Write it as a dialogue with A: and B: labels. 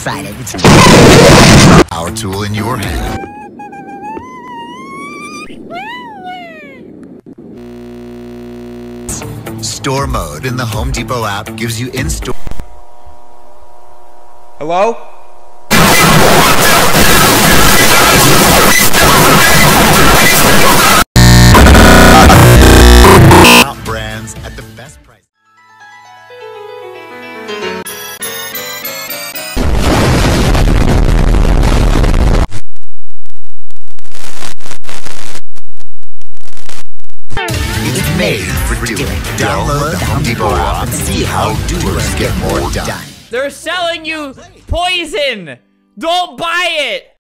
A: excited. It's
B: Power tool in your hand. Store mode in the Home Depot app gives you in-store
C: Hello?
B: Made for doing. Download the Home Depot app and see how doers get more done.
C: They're selling you poison! Don't buy it!